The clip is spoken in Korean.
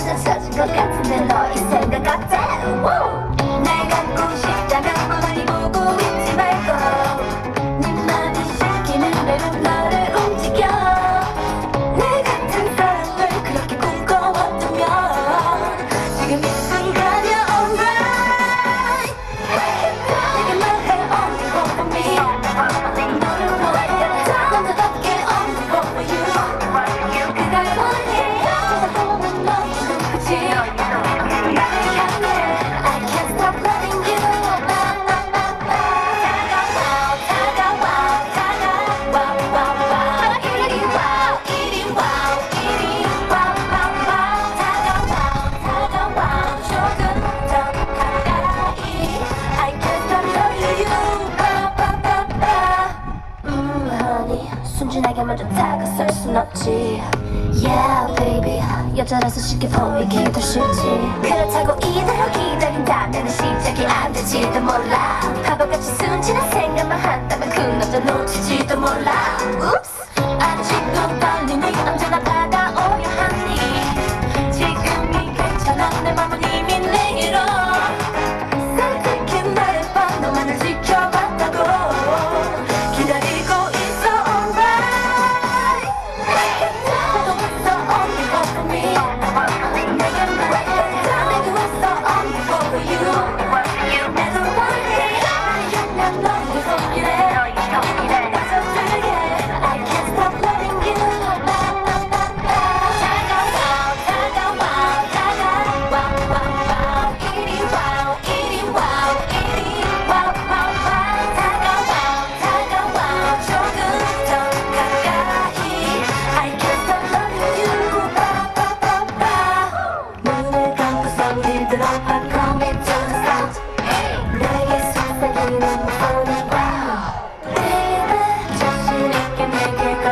That's such a good guy. 순진하게 먼저 다가설 순 없지. Yeah baby. 여자라서 쉽게 보이기도 쉽지. 그렇다고 이대로 기다린다면 시작이 안 되지도 몰라. 바보같이 순진한 생각만 한다면 그 남자 놓치지도 몰라. Oops.